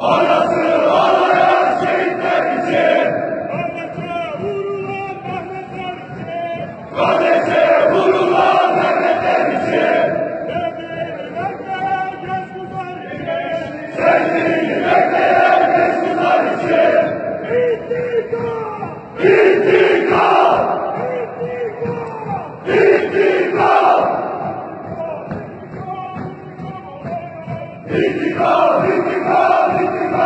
Ana Ricardo, Ricardo, Ricardo.